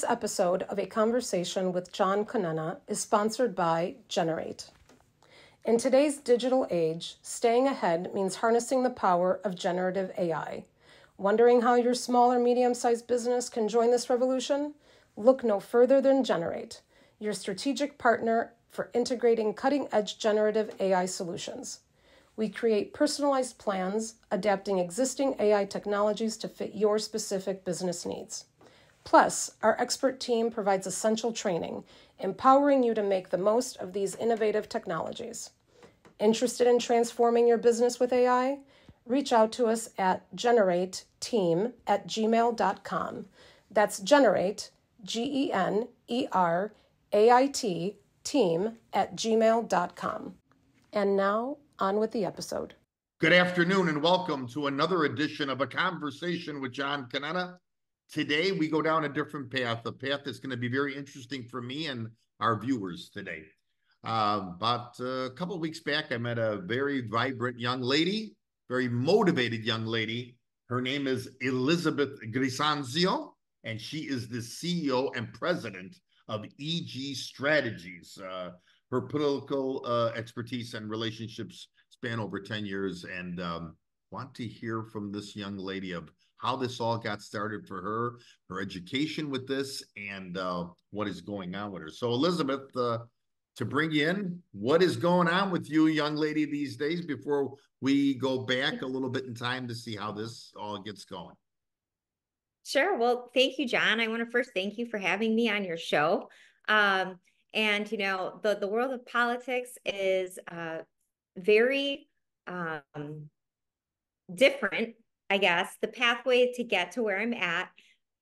This episode of A Conversation with John Conenna is sponsored by Generate. In today's digital age, staying ahead means harnessing the power of generative AI. Wondering how your small or medium sized business can join this revolution? Look no further than Generate, your strategic partner for integrating cutting edge generative AI solutions. We create personalized plans, adapting existing AI technologies to fit your specific business needs. Plus, our expert team provides essential training, empowering you to make the most of these innovative technologies. Interested in transforming your business with AI? Reach out to us at generateteam at gmail.com. That's generate, G E N E R A I T, team at gmail.com. And now, on with the episode. Good afternoon and welcome to another edition of A Conversation with John Conenna. Today, we go down a different path, a path that's going to be very interesting for me and our viewers today. Uh, about a couple of weeks back, I met a very vibrant young lady, very motivated young lady. Her name is Elizabeth Grisanzio, and she is the CEO and president of EG Strategies. Uh, her political uh, expertise and relationships span over 10 years, and um, want to hear from this young lady of how this all got started for her, her education with this, and uh, what is going on with her. So, Elizabeth, uh, to bring you in, what is going on with you, young lady, these days before we go back a little bit in time to see how this all gets going? Sure. Well, thank you, John. I want to first thank you for having me on your show. Um, and you know, the the world of politics is uh, very um, different I guess the pathway to get to where I'm at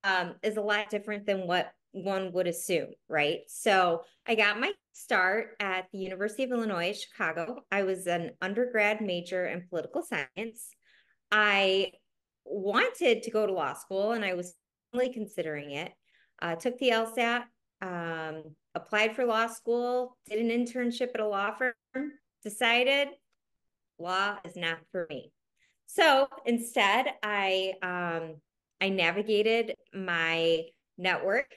um, is a lot different than what one would assume, right? So I got my start at the University of Illinois Chicago. I was an undergrad major in political science. I wanted to go to law school and I was only considering it. Uh, took the LSAT, um, applied for law school, did an internship at a law firm, decided law is not for me. So instead, I um, I navigated my network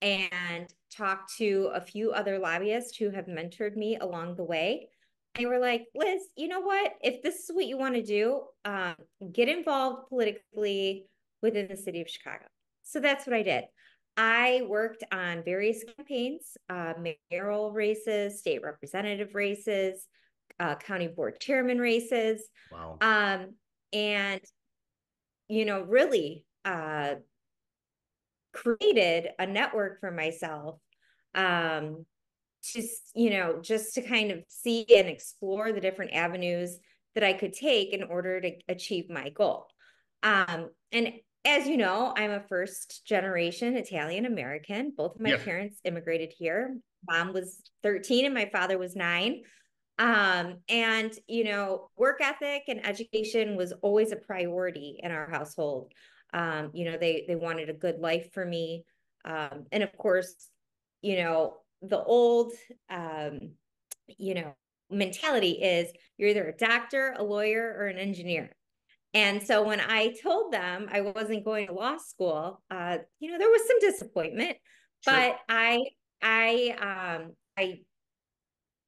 and talked to a few other lobbyists who have mentored me along the way. They were like, Liz, you know what? If this is what you want to do, um, get involved politically within the city of Chicago. So that's what I did. I worked on various campaigns, uh, mayoral races, state representative races, uh, county board chairman races. Wow. Um, and you know really uh created a network for myself um just you know just to kind of see and explore the different avenues that I could take in order to achieve my goal. Um and as you know I'm a first generation Italian American. Both of my yes. parents immigrated here. Mom was 13 and my father was 9 um, and you know, work ethic and education was always a priority in our household. Um, you know, they they wanted a good life for me. Um, and of course, you know, the old um, you know, mentality is you're either a doctor, a lawyer, or an engineer. And so when I told them I wasn't going to law school, uh, you know, there was some disappointment, sure. but I I um I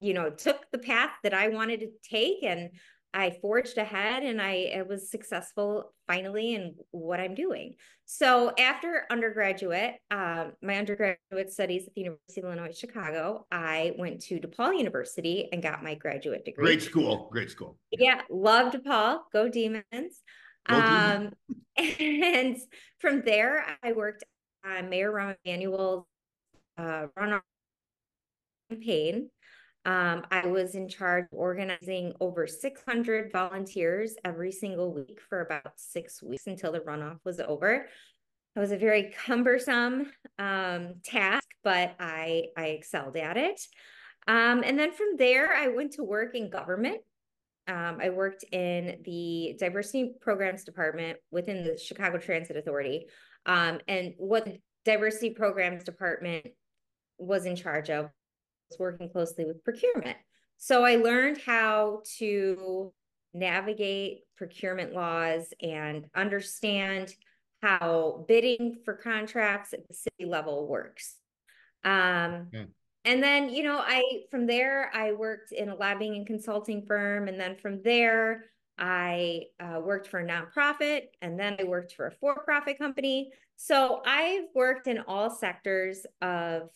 you know, took the path that I wanted to take and I forged ahead and I, I was successful finally in what I'm doing. So after undergraduate, um, my undergraduate studies at the University of Illinois Chicago, I went to DePaul University and got my graduate degree. Great school, great school. Yeah, love DePaul. Go Demons. Go um, and from there, I worked on Mayor Rahm Emanuel's uh, runoff campaign. Um, I was in charge of organizing over 600 volunteers every single week for about six weeks until the runoff was over. It was a very cumbersome um, task, but I, I excelled at it. Um, and then from there, I went to work in government. Um, I worked in the diversity programs department within the Chicago Transit Authority. Um, and what the diversity programs department was in charge of working closely with procurement. So I learned how to navigate procurement laws and understand how bidding for contracts at the city level works. Um, yeah. And then, you know, I from there I worked in a lobbying and consulting firm, and then from there I uh, worked for a nonprofit, and then I worked for a for-profit company. So I've worked in all sectors of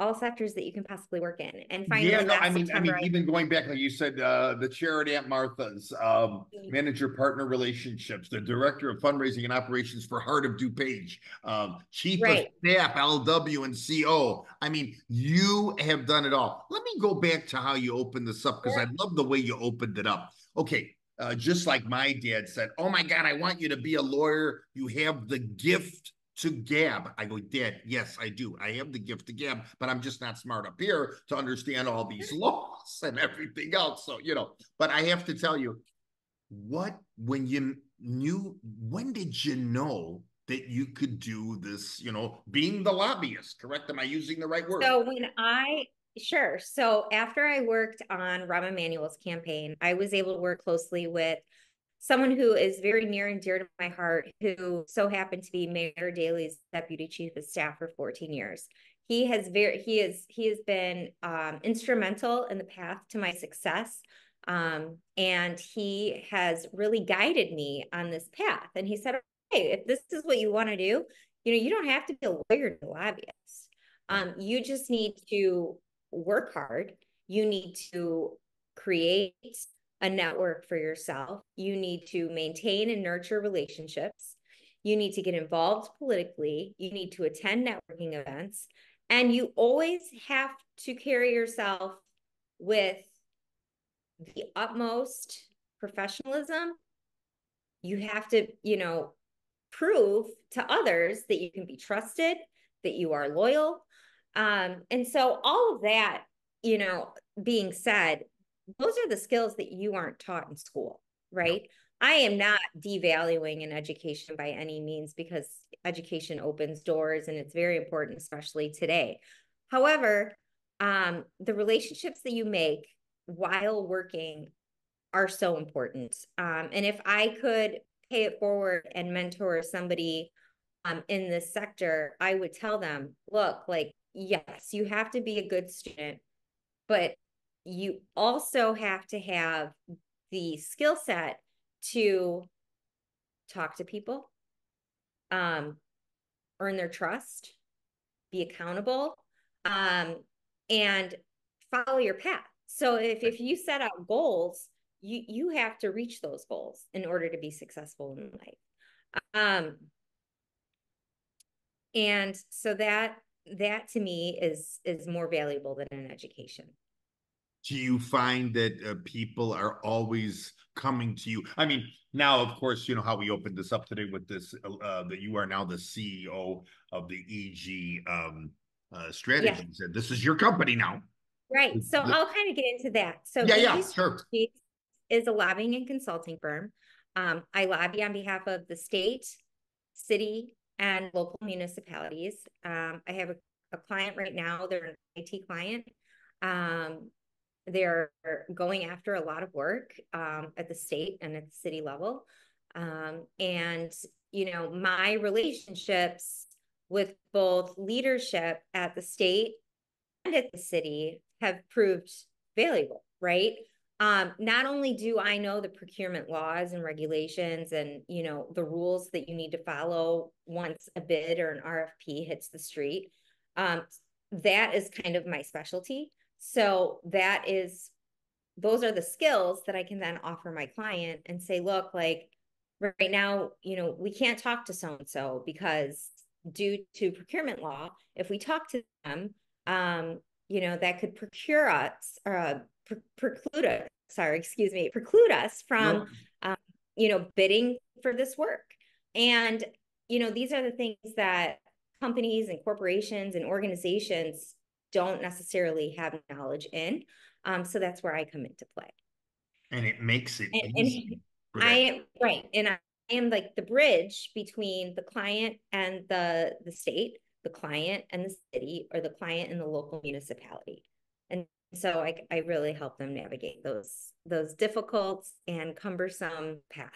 all sectors that you can possibly work in. And finally, yeah, no, I mean, September, I mean, even going back, like you said, uh, the chair at aunt Martha's, um, mm-hmm. manager partner relationships, the director of fundraising and operations for Heart of DuPage, um, chief right. of staff, LW and CO. I mean, you have done it all. Let me go back to how you opened this up because I love the way you opened it up. Okay. Uh, just like my dad said, Oh my God, I want you to be a lawyer. You have the gift to gab. I go, Dad, yes, I do. I have the gift to gab, but I'm just not smart up here to understand all these laws and everything else. So, you know, but I have to tell you, what, when you knew, when did you know that you could do this, you know, being the lobbyist, correct? Am I using the right word? So when I, Sure. So after I worked on Rahm Emanuel's campaign, I was able to work closely with someone who is very near and dear to my heart, who so happened to be Mayor Daley's deputy chief of staff for 14 years. He has very he is he has been um, instrumental in the path to my success. Um, and he has really guided me on this path. And he said, "Hey, if this is what you want to do, you know, you don't have to be a lawyer to lobbyist. Um, you just need to work hard. You need to create a network for yourself. You need to maintain and nurture relationships. You need to get involved politically. You need to attend networking events. And you always have to carry yourself with the utmost professionalism. You have to, you know, prove to others that you can be trusted, that you are loyal. Um, and so, all of that, you know, being said, those are the skills that you aren't taught in school, right? I am not devaluing an education by any means because education opens doors and it's very important, especially today. However, um, the relationships that you make while working are so important. Um, and if I could pay it forward and mentor somebody um, in this sector, I would tell them, look, like, yes, you have to be a good student, but you also have to have the skill set to talk to people, um, earn their trust, be accountable, um, and follow your path. So if, if you set out goals, you you have to reach those goals in order to be successful in life. Um, and so that that to me is is more valuable than an education do you find that uh, people are always coming to you? I mean now of course you know how we opened this up today with this uh, uh that you are now the ceo of the eg um uh strategies yeah. and this is your company now. Right. So the, i'll kind of get into that. So yeah yeah sure. Is a lobbying and consulting firm. Um i lobby on behalf of the state city and local municipalities. Um i have a, a client right now. They're an it client. Um, they're going after a lot of work um, at the state and at the city level. Um, and, you know, my relationships with both leadership at the state and at the city have proved valuable, right? Um, not only do I know the procurement laws and regulations and you know the rules that you need to follow once a bid or an RFP hits the street, um, that is kind of my specialty. So that is, those are the skills that I can then offer my client and say, look, like right now, you know, we can't talk to so and so because due to procurement law, if we talk to them, um, you know, that could procure us or uh, pre- preclude us, sorry, excuse me, preclude us from, no. um, you know, bidding for this work. And, you know, these are the things that companies and corporations and organizations don't necessarily have knowledge in. Um, so that's where I come into play. And it makes it and, easy. And I am right. And I am like the bridge between the client and the the state, the client and the city, or the client and the local municipality. And so I, I really help them navigate those those difficult and cumbersome paths.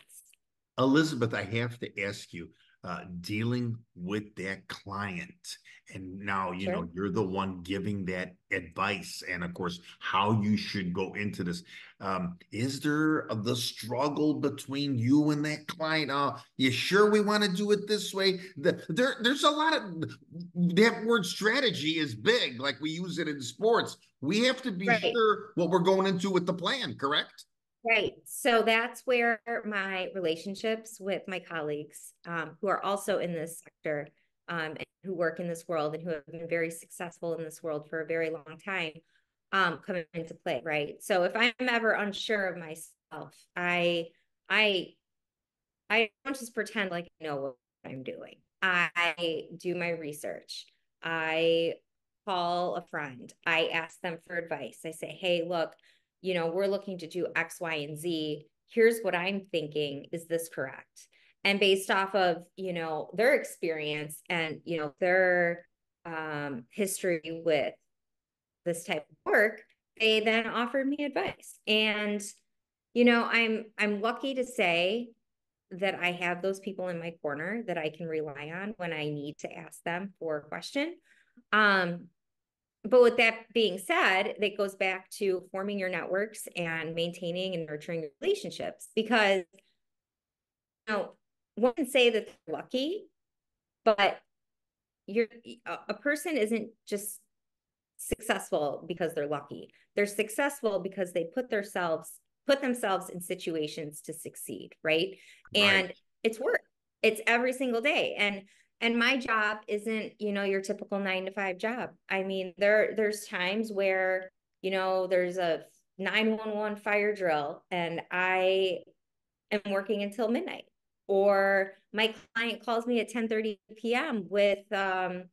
Elizabeth, I have to ask you, uh, dealing with that client. And now, you sure. know, you're the one giving that advice and, of course, how you should go into this. Um, is there the struggle between you and that client? Uh, you sure we want to do it this way? The, there, there's a lot of that word strategy is big, like we use it in sports. We have to be right. sure what we're going into with the plan, correct? Right. So that's where my relationships with my colleagues um, who are also in this sector um, and who work in this world and who have been very successful in this world for a very long time um, come into play. Right. So if I'm ever unsure of myself, I, I, I don't just pretend like I know what I'm doing. I do my research. I call a friend. I ask them for advice. I say, hey, look, you know, we're looking to do X, Y, and Z. Here's what I'm thinking. Is this correct? And based off of, you know, their experience and, you know, their um, history with this type of work, they then offered me advice. And, you know, I'm I'm lucky to say that I have those people in my corner that I can rely on when I need to ask them for a question. Um, but with that being said, that goes back to forming your networks and maintaining and nurturing relationships because you know one can say that they're lucky, but you're a person isn't just successful because they're lucky. They're successful because they put themselves put themselves in situations to succeed, right? right. And it's work. It's every single day. And and my job isn't you know your typical nine to five job. I mean there there's times where you know there's a 911 fire drill and i am working until midnight. Or my client calls me at 10 30 p.m with um,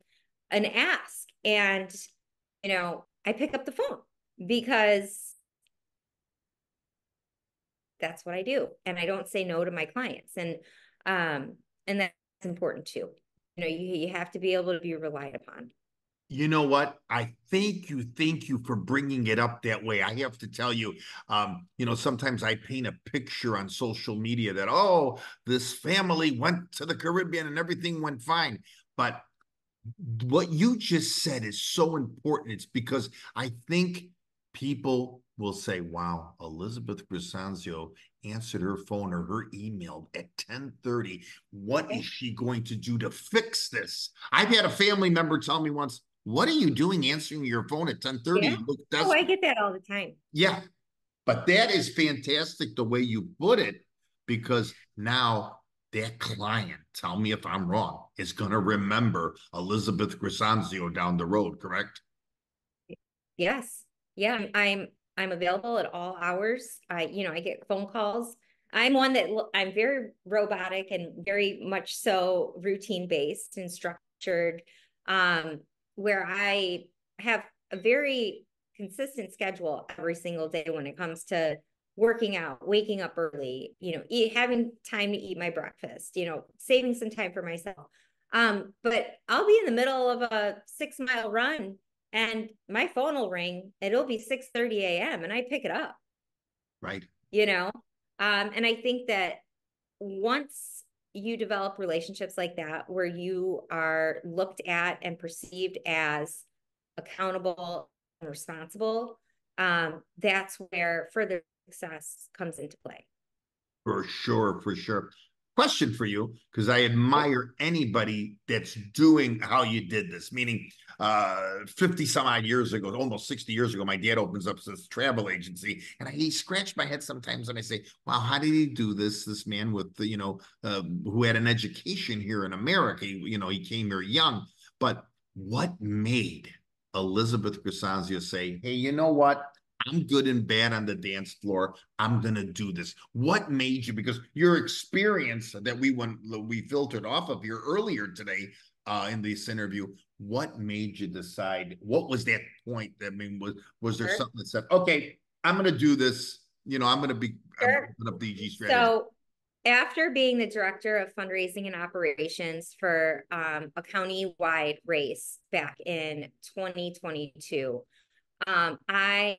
an ask and you know i pick up the phone because that's what i do and i don't say no to my clients. And um and that's important too know you, you have to be able to be relied upon. You know what? I thank you thank you for bringing it up that way. I have to tell you um you know sometimes i paint a picture on social media that oh this family went to the caribbean and everything went fine. But what you just said is so important. It's because i think people will say wow elizabeth grisanzio answered her phone or her email at 10:30. What okay. is she going to do to fix this? I've had a family member tell me once, "What are you doing answering your phone at 10:30?" Yeah. Oh, I get that all the time. Yeah. But that is fantastic the way you put it because now that client, tell me if I'm wrong, is going to remember Elizabeth Grisanzio down the road, correct? Yes. Yeah, I'm I'm available at all hours. I, you know, I get phone calls. I'm one that I'm very robotic and very much so routine based and structured, um, where I have a very consistent schedule every single day when it comes to working out, waking up early, you know, eat, having time to eat my breakfast, you know, saving some time for myself. Um, but I'll be in the middle of a six mile run and my phone will ring it'll be 6 30 a.m and i pick it up. Right. You know? Um and i think that once you develop relationships like that where you are looked at and perceived as accountable and responsible um that's where further success comes into play. For sure for sure question for you because I admire anybody that's doing how you did this. Meaning, uh, 50 some odd years ago, almost 60 years ago, my dad opens up this travel agency and I, he scratched my head sometimes and I say, wow, how did he do this? This man with the, you know, uh, who had an education here in America, you know, he came here young, but what made Elizabeth Grisanzio say, hey, you know what? I'm good and bad on the dance floor. I'm gonna do this. What made you? Because your experience that we went we filtered off of here earlier today uh, in this interview. What made you decide? What was that point? I mean, was was there sure. something that said, "Okay, I'm gonna do this"? You know, I'm gonna be sure. open up EG strategy. So after being the director of fundraising and operations for um, a county-wide race back in 2022, um, I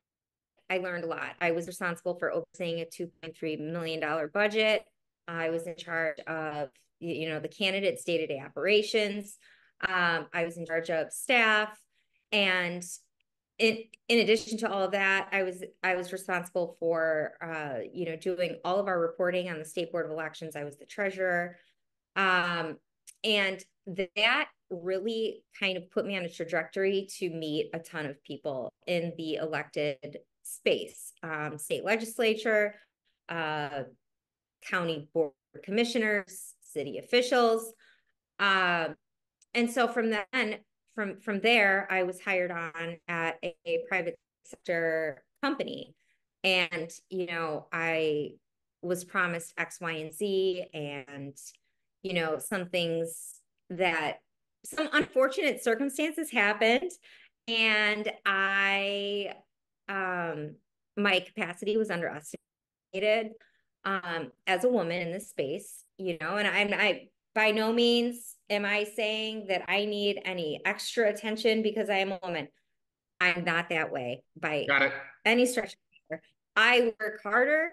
I learned a lot. I was responsible for overseeing a $2.3 million budget. I was in charge of, you know, the candidates' day to day operations. Um, I was in charge of staff, and in in addition to all of that, I was I was responsible for, uh, you know, doing all of our reporting on the state board of elections. I was the treasurer, um, and that really kind of put me on a trajectory to meet a ton of people in the elected space, um, state legislature, uh, county board commissioners, city officials. Um, and so from then, from from there, I was hired on at a, a private sector company, and you know I was promised X, Y, and Z, and you know some things that some unfortunate circumstances happened, and I um my capacity was underestimated um as a woman in this space you know and i'm i by no means am i saying that i need any extra attention because i am a woman. I'm not that way by Got it. any stretch i work harder.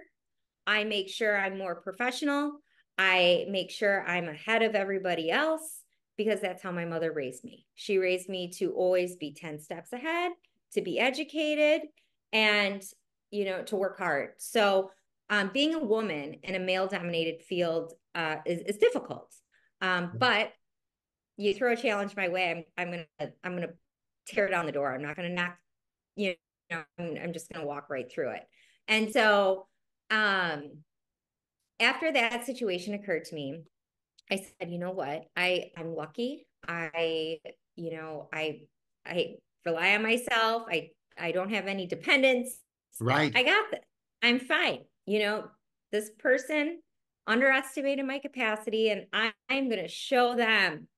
I make sure i'm more professional. I make sure i'm ahead of everybody else because that's how my mother raised me. She raised me to always be 10 steps ahead to be educated and you know to work hard. So um, being a woman in a male dominated field uh, is, is difficult. Um, but you throw a challenge my way i'm, I'm gonna i'm gonna tear down the door. I'm not gonna knock you know i'm, I'm just gonna walk right through it. And so um, after that situation occurred to me i said you know what? I i'm lucky. I you know i i rely on myself i I don't have any dependents. Right. I got this. I'm fine. You know, this person underestimated my capacity and I, I'm going to show them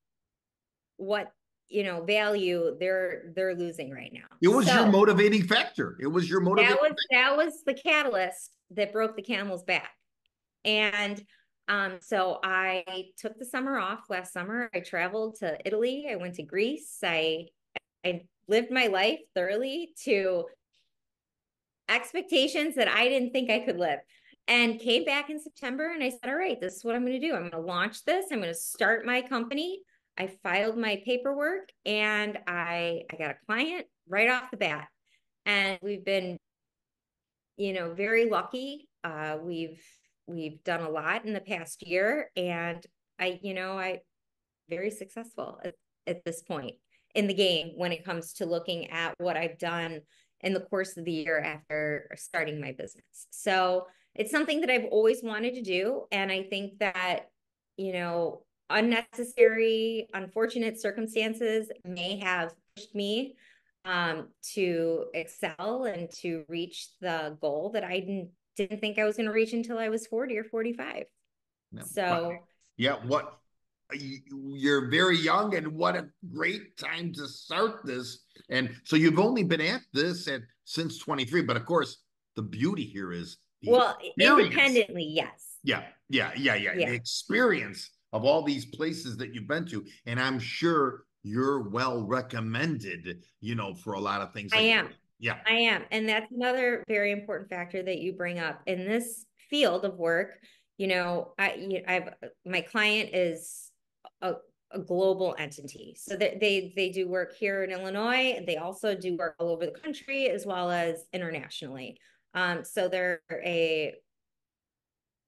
what you know value they're they're losing right now. It was so, your motivating factor. It was your motivating. That was that was the catalyst that broke the camel's back. And um, so I took the summer off last summer. I traveled to Italy. I went to Greece. I I lived my life thoroughly to expectations that I didn't think I could live. And came back in September and I said, All right, this is what I'm going to do. I'm going to launch this. I'm going to start my company. I filed my paperwork and I I got a client right off the bat. And we've been, you know, very lucky. Uh, we've we've done a lot in the past year and I, you know, I very successful at, at this point in the game when it comes to looking at what I've done in the course of the year after starting my business. So it's something that I've always wanted to do. And I think that, you know, unnecessary, unfortunate circumstances may have pushed me um, to excel and to reach the goal that I didn't, didn't think I was going to reach until I was 40 or 45. No, so, yeah, what you're very young and what a great time to start this. And so you've only been at this at since 23 but of course the beauty here is well experience. independently yes. Yeah yeah yeah yeah, yeah. the experience of all these places that you've been to and i'm sure you're well recommended you know for a lot of things i like am. that. yeah. I am. And that's another very important factor that you bring up in this field of work. You know i i've my client is a, a global entity. So that they they do work here in Illinois. They also do work all over the country as well as internationally. Um, so they're a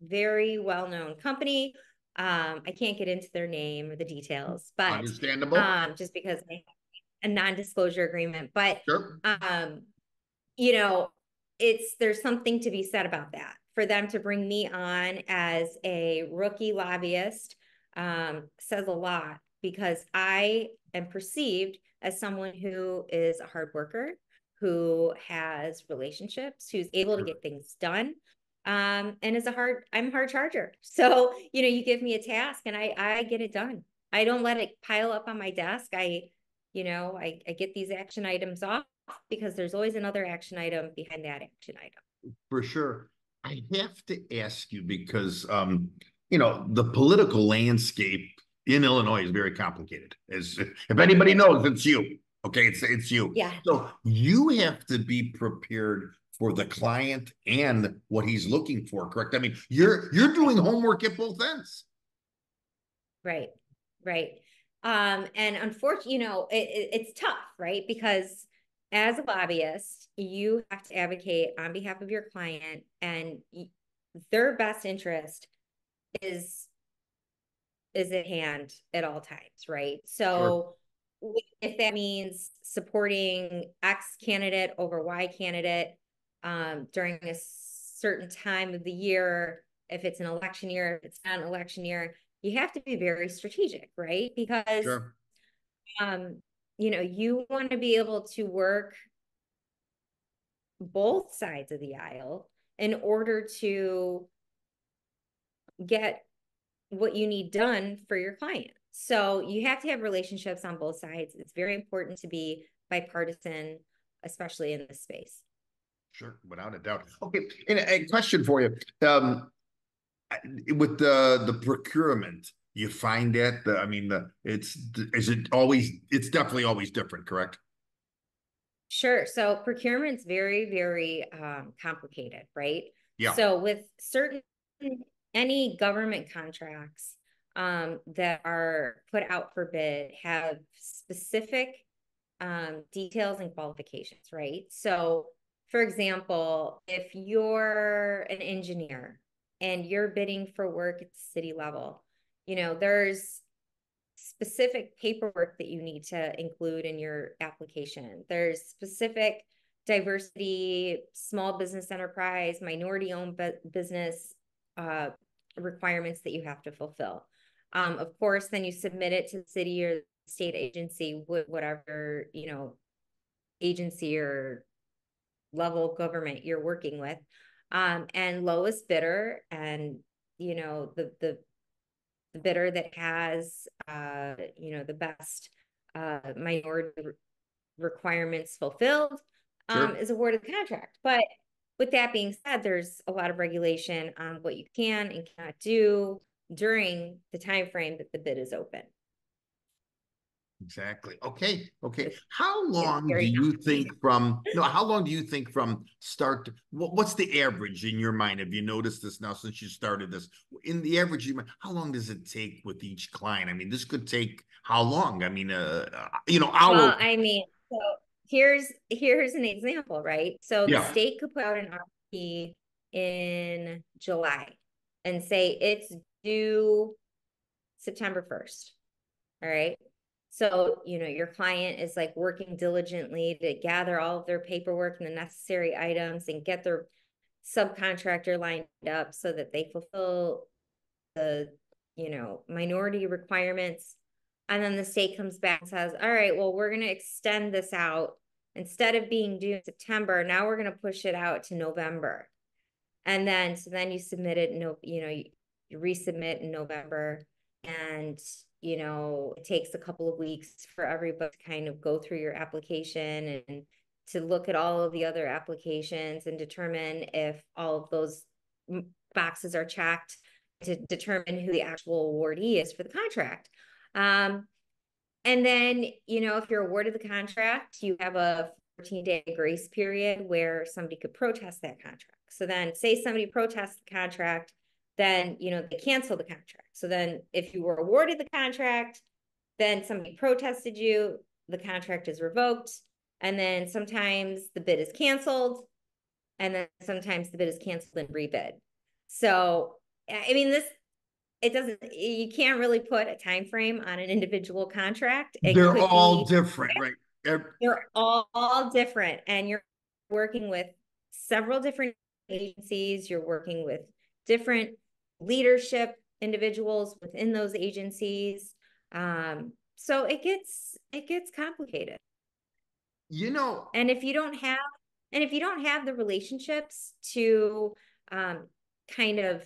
very well-known company. Um, I can't get into their name or the details, but understandable. Um, just because a non-disclosure agreement. But sure. um, you know, it's there's something to be said about that for them to bring me on as a rookie lobbyist um, says a lot because I am perceived as someone who is a hard worker, who has relationships, who's able to get things done. Um, and is a hard, I'm a hard charger. So, you know, you give me a task and I, I get it done. I don't let it pile up on my desk. I, you know, I, I get these action items off because there's always another action item behind that action item. For sure. I have to ask you because um, you know, the political landscape in Illinois is very complicated. As if anybody knows, it's you. Okay, it's it's you. Yeah. So you have to be prepared for the client and what he's looking for, correct? I mean, you're you're doing homework at both ends. Right, right. Um, and unfortunately, you know, it, it, it's tough, right? Because as a lobbyist, you have to advocate on behalf of your client, and their best interest is is at hand at all times, right? So sure. if that means supporting X candidate over Y candidate um, during a certain time of the year, if it's an election year, if it's not an election year, you have to be very strategic, right? Because sure. um, you know, you want to be able to work both sides of the aisle in order to get what you need done for your client. So you have to have relationships on both sides. It's very important to be bipartisan, especially in this space. Sure, without a doubt. Okay, and a question for you. Um, with the the procurement, you find that the, I mean, the it's is it always? It's definitely always different, correct? Sure. So procurement's very, very um, complicated, right? Yeah. So with certain any government contracts um, that are put out for bid have specific um, details and qualifications, right? So, for example, if you're an engineer and you're bidding for work at the city level, you know, there's specific paperwork that you need to include in your application. There's specific diversity, small business enterprise, minority owned business uh, requirements that you have to fulfill. Um, of course, then you submit it to the city or state agency, whatever, you know, agency or level of government you're working with. Um, and lowest bidder and, you know, the, the, the bidder that has, uh, you know, the best uh, minority requirements fulfilled um, sure. is awarded the contract. But with that being said, there's a lot of regulation on what you can and cannot do during the time frame that the bid is open. Exactly. Okay. Okay. How long do you think from no? How long do you think from start? To, what's the average in your mind? Have you noticed this now since you started this? In the average, how long does it take with each client? I mean, this could take how long? I mean, uh, you know, our. Well, I mean, so here's here's an example, right? So yeah. the state could put out an RFP in July and say it's due September 1st. All right. So, you know, your client is like working diligently to gather all of their paperwork and the necessary items and get their subcontractor lined up so that they fulfill the, you know, minority requirements and then the state comes back and says, all right, well, we're going to extend this out. Instead of being due in September, now we're going to push it out to November. And then, so then you submit it, no, you know, you resubmit in November and, you know, it takes a couple of weeks for everybody to kind of go through your application and to look at all of the other applications and determine if all of those boxes are checked to determine who the actual awardee is for the contract. Um, and then, you know, if you're awarded the contract, you have a 14 day grace period where somebody could protest that contract. So then, say somebody protests the contract, then, you know, they cancel the contract. So then, if you were awarded the contract, then somebody protested you, the contract is revoked. And then sometimes the bid is canceled. And then sometimes the bid is canceled and rebid. So, I mean, this it doesn't you can't really put a time frame on an individual contract. It they're all be, different right they're all, all different and you're working with several different agencies you're working with different leadership individuals within those agencies um, so it gets it gets complicated. You know and if you don't have and if you don't have the relationships to um, kind of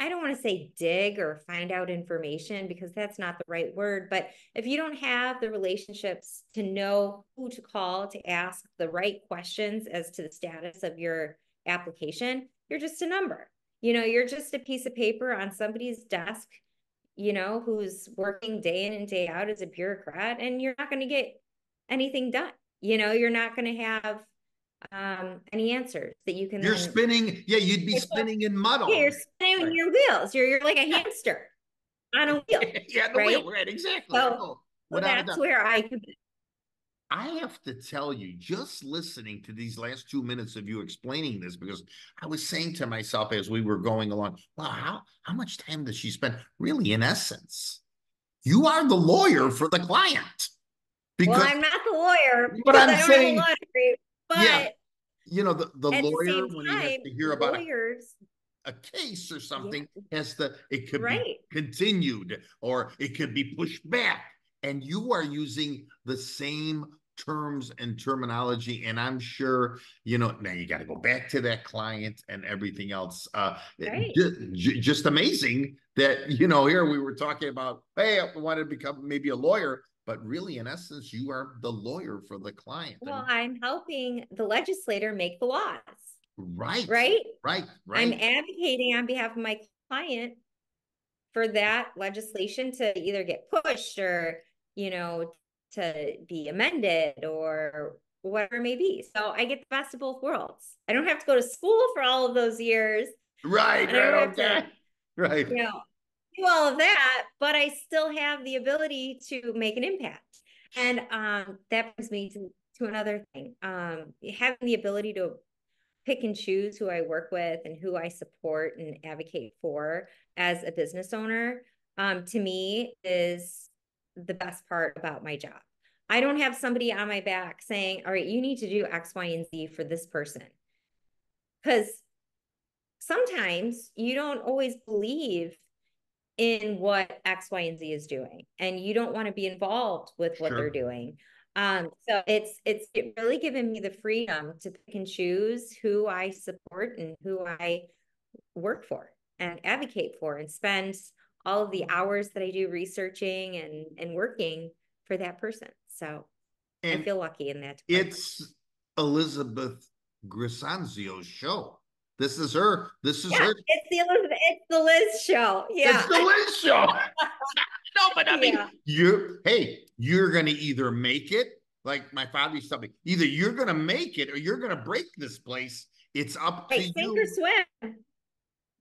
I don't want to say dig or find out information because that's not the right word. But if you don't have the relationships to know who to call to ask the right questions as to the status of your application, you're just a number. You know, you're just a piece of paper on somebody's desk, you know, who's working day in and day out as a bureaucrat, and you're not going to get anything done. you know, you're not going to have um any answers that you can You're then, spinning, yeah, you'd be spinning in mud yeah, you're spinning Right. your wheels. You're you're like a hamster on a wheel. Yeah, the right? wheel, right, exactly. So- No, So that's where I could I have to tell you, just listening to these last two minutes of you explaining this, because I was saying to myself as we were going along, wow, how, how much time does she spend? Really, in essence, you are the lawyer for the client. Because, well, I'm not the lawyer But I'm I don't saying- have a law degree, but Yeah, you know, the, the the lawyer, same when he has to hear about a, lawyers, a case or something, has to, it could be continued or it could be pushed back. And you are using the same terms and terminology. And I'm sure, you know, now you got to go back to that client and everything else. Uh, Right. ju- ju- just amazing that, you know, here we were talking about, hey, I want to become maybe a lawyer, but really, in essence, you are the lawyer for the client. Well, I'm helping the legislator make the laws, right. right? Right. right I'm advocating on behalf of my client for that legislation to either get pushed or, you know, to be amended or whatever it may be. So I get the best of both worlds. I don't have to go to school for all of those years, Right. and I don't Right. have to- Right. you know, do all of that, but I still have the ability to make an impact. And um, that brings me to, to another thing. Um, having the ability to pick and choose who I work with and who I support and advocate for as a business owner, um, to me is the best part about my job. I don't have somebody on my back saying, all right, you need to do X, Y, and Z for this person. Because sometimes you don't always believe in what X, Y, and Z is doing, and you don't want to be involved with what Sure. they're doing. Um, so it's it's it really given me the freedom to pick and choose who I support and who I work for and advocate for and spend all of the hours that I do researching and and working for that person. So I feel lucky in that. department. it's Elizabeth Grisanzio's show. This is her. This is yeah, her. it's the Elizabeth, it's the Liz show. Yeah. It's the Liz show. no, but I mean, Yeah. you hey, you're gonna either make it, like my father used to tell me, either you're gonna make it or you're gonna break this place. It's up to sink you. or swim.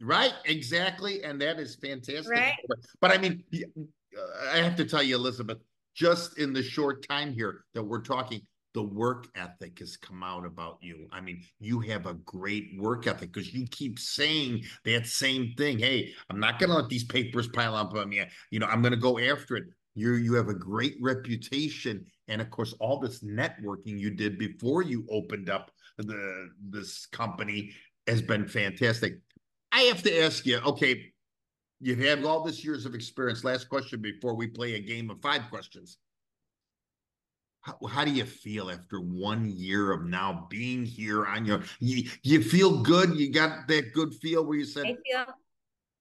Right, exactly, and that is fantastic. Right. But, but I mean, uh, I have to tell you, Elizabeth, just in the short time here that we're talking, the work ethic has come out about you. I mean, you have a great work ethic because you keep saying that same thing. Hey, I'm not going to let these papers pile up on me. You know, I'm going to go after it. You you have a great reputation, and of course, all this networking you did before you opened up the this company has been fantastic. I have to ask you, okay, you have all this years of experience. Last question before we play a game of five questions. How, how do you feel after one year of now being here on your you, you feel good? You got that good feel where you said, I feel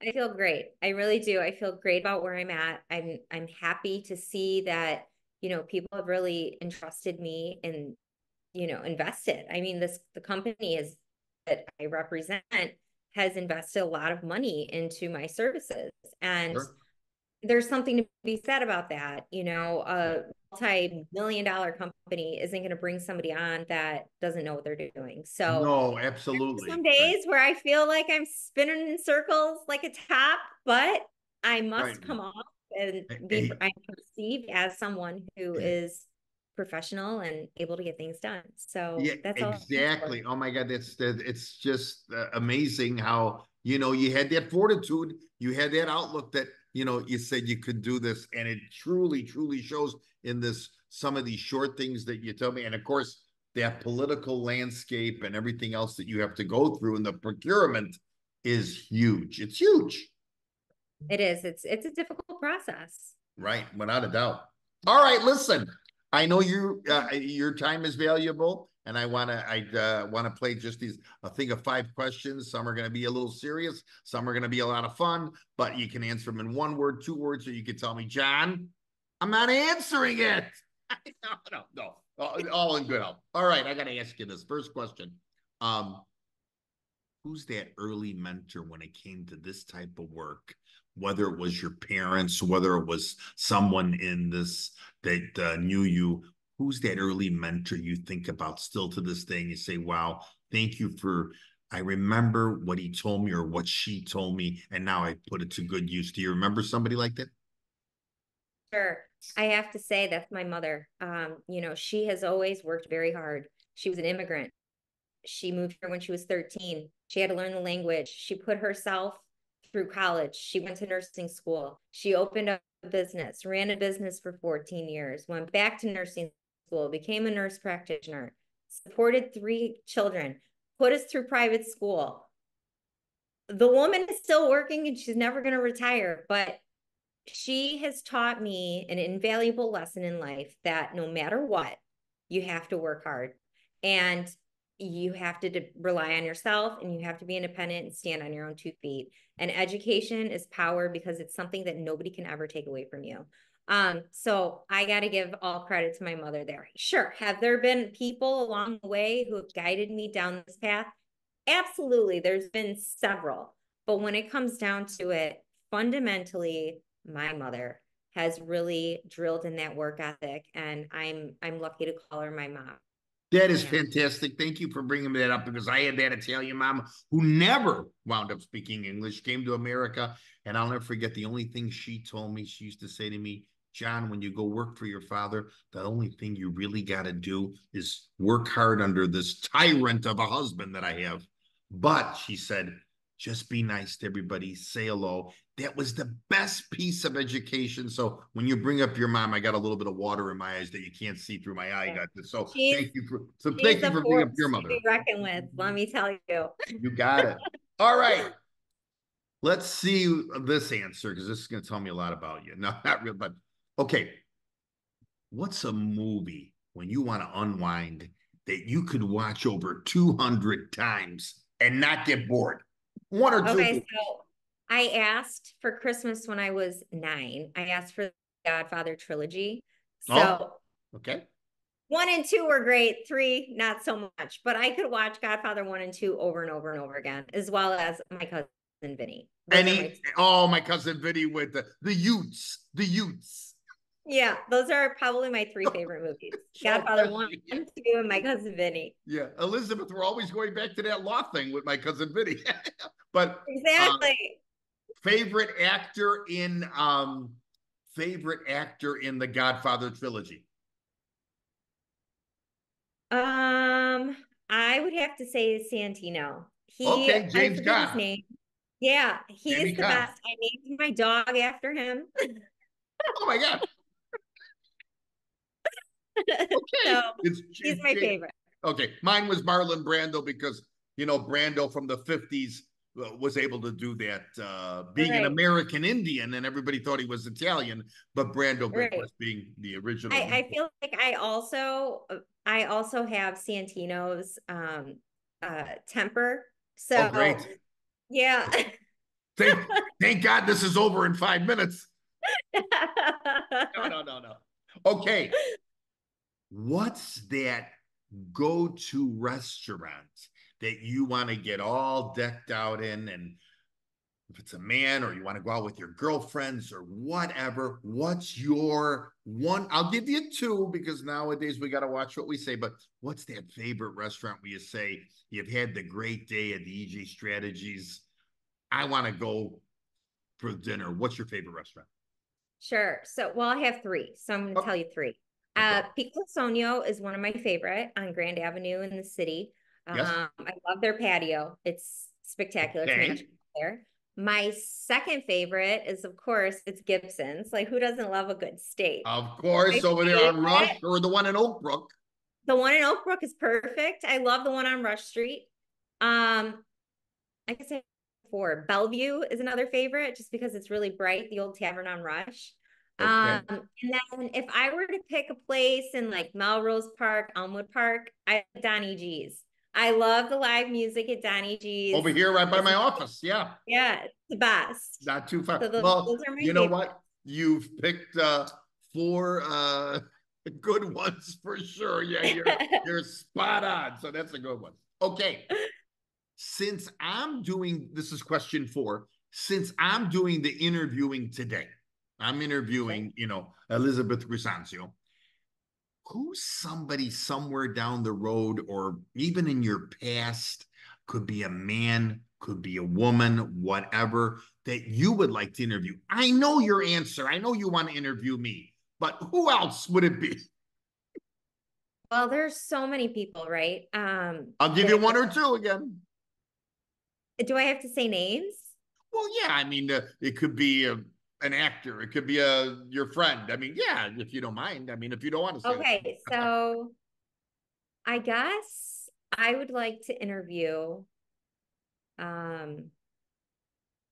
I feel great. I really do. I feel great about where I'm at. I'm I'm happy to see that, you know, people have really entrusted me and, you know, invested. I mean, this the company is that I represent has invested a lot of money into my services. And Sure. There's something to be said about that. You know, a multi-million dollar company isn't going to bring somebody on that doesn't know what they're doing. So no, absolutely. some Right. days where I feel like I'm spinning in circles like a top, but I must Right. come off and be. I'm perceived as someone who is professional and able to get things done. So Yeah, that's all. I ask for. exactly. Oh my God, that's that. It's just uh, amazing how you know you had that fortitude, you had that outlook that you know you said you could do this, and it truly, truly shows in this some of these short things that you tell me, and of course that political landscape and everything else that you have to go through and the procurement is huge. It's huge, It is. It's it's a difficult process. right? Without a doubt. All right, listen. I know you uh, your time is valuable, and I want to I uh, want to play just these a thing of five questions. Some are going to be a little serious, some are going to be a lot of fun, but you can answer them in one word, two words, or you can tell me, John, I'm not answering it. no, no, no, all, in good health. All right, I got to ask you this first question. Um, who's that early mentor when it came to this type of work? Whether it was your parents, whether it was someone in this that uh, knew you, who's that early mentor you think about still to this day and you say, wow, thank you for I remember what he told me or what she told me, and now I put it to good use. Do you remember somebody like that? Sure. I have to say that's my mother. Um, you know, she has always worked very hard. She was an immigrant. She moved here when she was 13. She had to learn the language. She put herself through college. She went to nursing school. She opened up a business, ran a business for 14 years, went back to nursing school, became a nurse practitioner, supported three children, put us through private school. The woman is still working and she's never going to retire, but she has taught me an invaluable lesson in life that no matter what, you have to work hard and you have to de- rely on yourself and you have to be independent and stand on your own two feet. And education is power because it's something that nobody can ever take away from you. Um, so I got to give all credit to my mother there. Sure. Have there been people along the way who have guided me down this path? Absolutely. There's been several. But when it comes down to it, fundamentally, my mother has really drilled in that work ethic and I'm I'm lucky to call her my mom. That is fantastic. Thank you for bringing that up because I had that Italian mom who never wound up speaking English, came to America, and I'll never forget the only thing she told me. She used to say to me, John, when you go work for your father, the only thing you really got to do is work hard under this tyrant of a husband that I have. But she said, just be nice to everybody, say hello. That was the best piece of education. So when you bring up your mom, I got a little bit of water in my eyes that you can't see through my eye. This. So she's, thank you for so thank you for bringing up your mother. To reckoned with, let me tell you. You got it. All right. Let's see this answer because this is going to tell me a lot about you. No, not real, but Okay. What's a movie when you want to unwind that you could watch over 200 times and not get bored? One or two. Okay, so I asked for Christmas when I was nine. I asked for the Godfather trilogy. So, oh, okay. One and two were great. Three, not so much. But I could watch Godfather one and two over and over and over again, as well as my cousin Vinny. Any? oh, my cousin Vinny with the the Utes, the Utes. Yeah, those are probably my three favorite movies. Godfather one, two, and my cousin Vinny. Yeah, Elizabeth, we're always going back to that law thing with my cousin Vinny. but exactly. Um, favorite actor in um favorite actor in the Godfather trilogy. Um, I would have to say Santino. He okay, James. Yeah, he Jamie the best. I named my dog after him. oh my god. okay. So it's, he's my favorite. Okay. Mine was Marlon Brando because, you know, Brando from the 50s uh, was able to do that uh, being right. an American Indian and everybody thought he was Italian, but Brando right. was being the original. I, I, feel like I also I also have Santino's um uh temper. So oh, great. Yeah. thank, thank God this is over in five minutes. no, no, no, no. Okay what's that go to restaurant that you want to get all decked out in? And if it's a man or you want to go out with your girlfriends or whatever, what's your one? I'll give you two because nowadays we got to watch what we say, but what's that favorite restaurant where you say you've had the great day at the EG Strategies? I want to go for dinner. What's your favorite restaurant? Sure. So, well, I have three. So I'm going to oh. tell you three. Uh, Piccolo Sogno is one of my favorite on Grand Avenue in the city. Yes. Um, I love their patio. It's spectacular. It's there. My second favorite is, of course, it's Gibson's. Like, who doesn't love a good steak? Of course, my over favorite, there on Rush or the one in Oak Brook. The one in Oak Brook is perfect. I love the one on Rush Street. Um, I can say four. Bellevue is another favorite just because it's really bright. The old tavern on Rush. Okay. Um, and then if I were to pick a place in like Melrose Park, Elmwood Park, I Donnie G's. I love the live music at Donnie G's. Over here, right by my office. Yeah. Yeah, it's the best. Not too far. So those, well, those you know what? You've picked uh, four uh, good ones for sure. Yeah, you're you're spot on. So that's a good one. Okay. Since I'm doing this is question four. Since I'm doing the interviewing today, I'm interviewing, you know, Elizabeth Grisanzio. who's somebody somewhere down the road or even in your past could be a man could be a woman whatever that you would like to interview? I know your answer. I know you want to interview me but who else would it be? Well there's so many people right? Um i'll give you one or two again. Do i have to say names? Well yeah i mean uh, it could be a an actor. It could be a your friend. I mean, yeah, if you don't mind. I mean, if you don't want to. okay, so I guess I would like to interview. Um,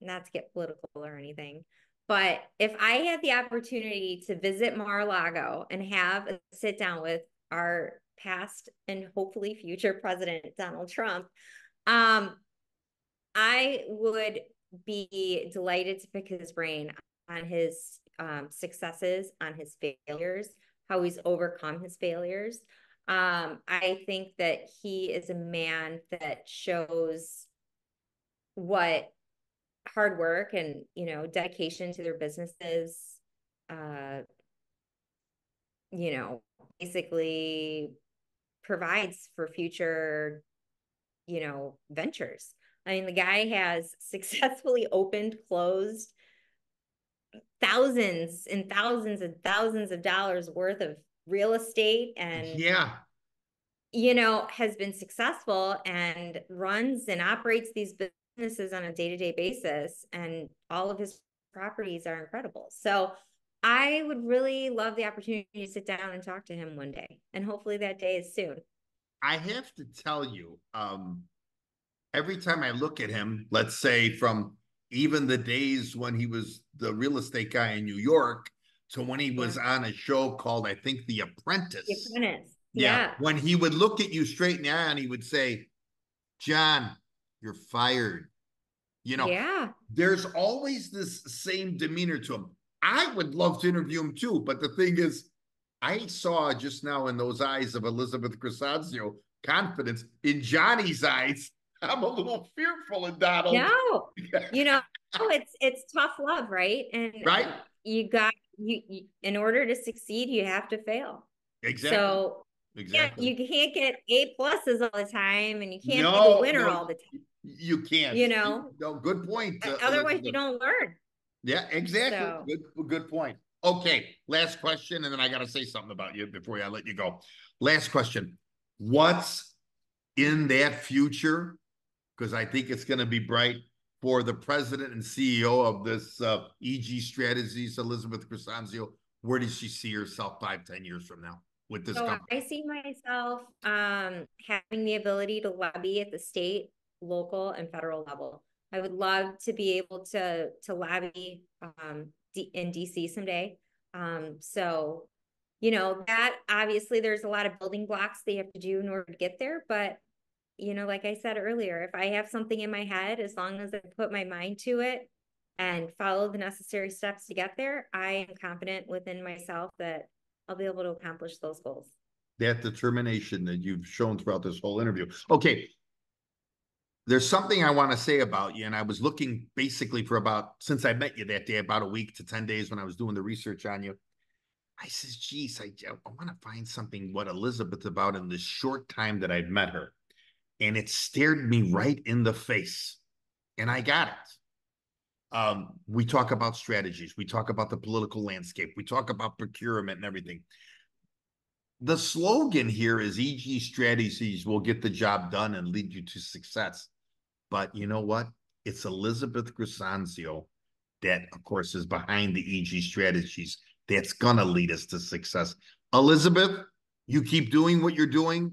not to get political or anything, but if I had the opportunity to visit Mar-a-Lago and have a sit down with our past and hopefully future president Donald Trump, um, I would be delighted to pick his brain on his um, successes, on his failures, how he's overcome his failures. Um, I think that he is a man that shows what hard work and you know dedication to their businesses uh you know basically provides for future you know ventures i mean the guy has successfully opened closed thousands and thousands and thousands of dollars worth of real estate and yeah. you know has been successful and runs and operates these businesses on a day-to-day basis and all of his properties are incredible. So i would really love the opportunity to sit down and talk to him one day and hopefully that day is soon. I have to tell you um every time i look at him let's say from even the days when he was the real estate guy in New York to when he was yeah. on a show called, I think, The Apprentice. The Apprentice. Yeah. yeah. When he would look at you straight in the eye and he would say, John, you're fired. You know, yeah. There's always this same demeanor to him. I would love to interview him too, but the thing is, I saw just now in those eyes of Elizabeth Grisanzio confidence in Johnny's eyes I'm a little fearful of Donald. No, you know, it's it's tough love, right? And right, you got you, you in order to succeed, you have to fail. Exactly. So exactly, you can't get A pluses all the time, and you can't no, be a winner no, all the time. You can't. You know. No, good point. Uh, Otherwise, you don't learn. Yeah, exactly. So. Good, good point. Okay, last question, and then I got to say something about you before I let you go. Last question: What's in that future because I think it's going to be bright for the president and CEO of this uh, EG Strategies, Elizabeth Grisanzio. Where does she see herself five, ten years from now with this so company? I see myself um, having the ability to lobby at the state, local, and federal level. I would love to be able to to lobby um, in DC someday. Um, so, you know, that obviously there's a lot of building blocks they have to do in order to get there, but you know, like I said earlier, if I have something in my head, as long as I put my mind to it and follow the necessary steps to get there, I am confident within myself that I'll be able to accomplish those goals. That determination that you've shown throughout this whole interview. Okay. There's something I want to say about you. And I was looking basically for about, since I met you that day, about a week to 10 days when I was doing the research on you. I says, geez, I, I want to find something what Elizabeth about in this short time that I've met her and it stared me right in the face. And I got it. Um, we talk about strategies, we talk about the political landscape, we talk about procurement and everything. The slogan here is EG strategies will get the job done and lead you to success. But you know what? It's Elizabeth Grisanzio that, of course, is behind the EG strategies that's going to lead us to success. Elizabeth, you keep doing what you're doing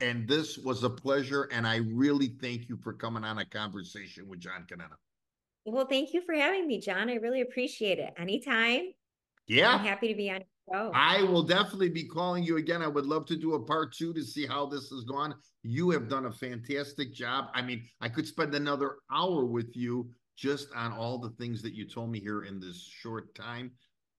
and this was a pleasure. And I really thank you for coming on a conversation with John Conenna. Well, thank you for having me, John. I really appreciate it. Anytime. Yeah. I'm happy to be on show. I will definitely be calling you again. I would love to do a part two to see how this has gone. You have done a fantastic job. I mean, I could spend another hour with you just on all the things that you told me here in this short time.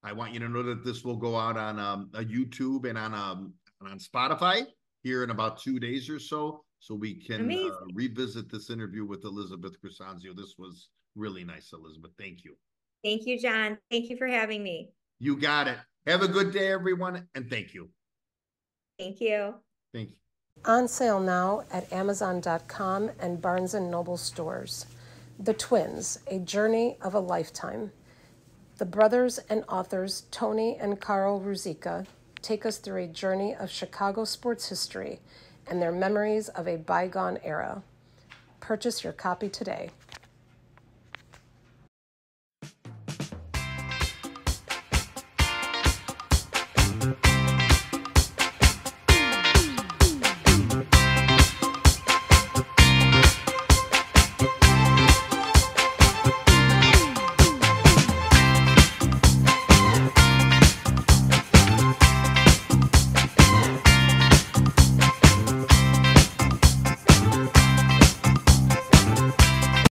I want you to know that this will go out on um, a YouTube and on um, on Spotify here in about two days or so, so we can uh, revisit this interview with Elizabeth Grisanzio. This was really nice, Elizabeth. Thank you. Thank you, John. Thank you for having me. You got it. Have a good day, everyone, and thank you. Thank you. Thank you. On sale now at Amazon.com and Barnes and Noble stores. The Twins, A Journey of a Lifetime. The brothers and authors Tony and Carl Ruzicka take us through a journey of Chicago sports history and their memories of a bygone era. Purchase your copy today.